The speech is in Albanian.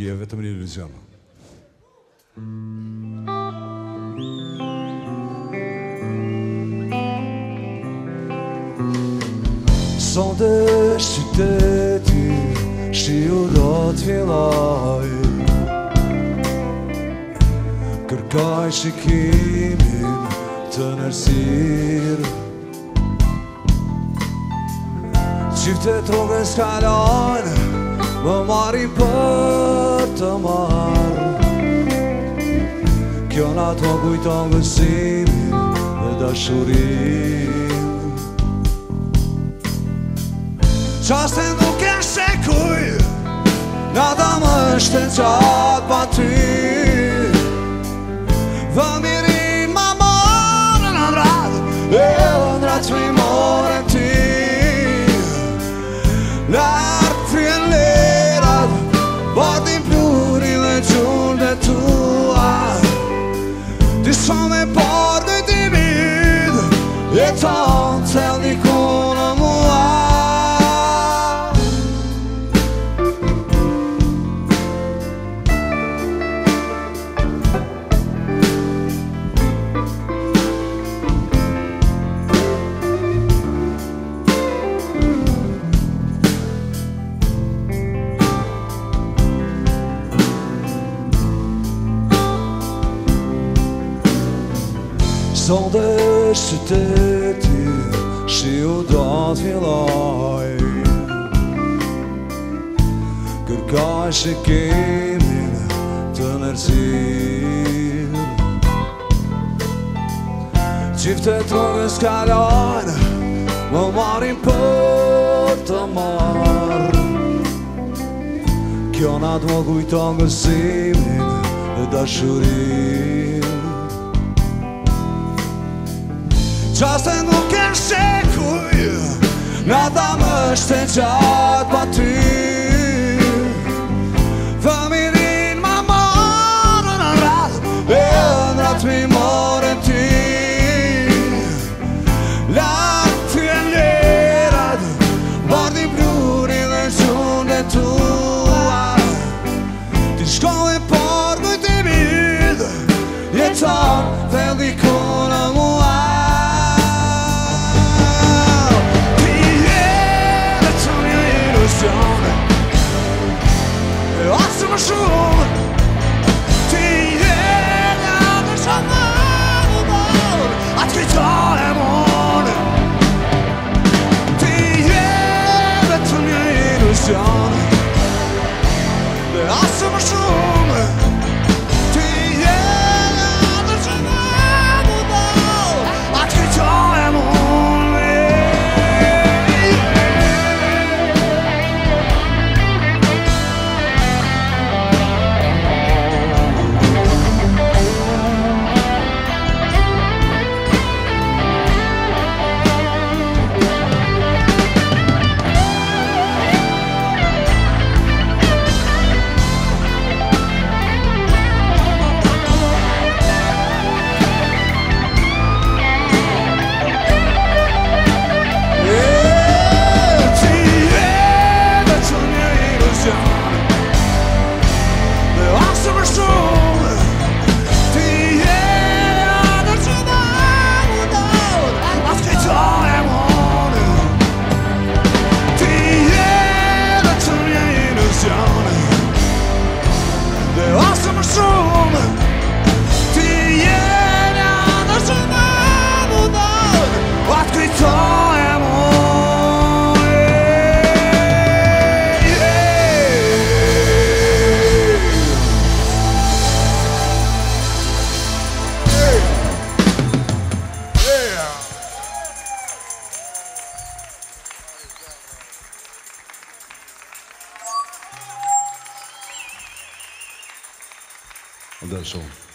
ti je vetëm një iluzion. Son dhe shqyte ty Shqy u do t'filaj Kërkaj shikimin të nërsir Qyfte trove s'kalon Më marri për të marë Kjo në ato kujton vësimin dhe dashurin se nuk e shekuj Nga dhamë është e qarë sot dhe shqyteti Shio do të filaj Kërka që kemi të nërësir Qifte të rogës kalan Më marim për të mar Kjo na të më gujton gësimin Dë dashurin Qase nuk e shekuj Nga dhamë është e gjatë pa asmışım consume Anderson.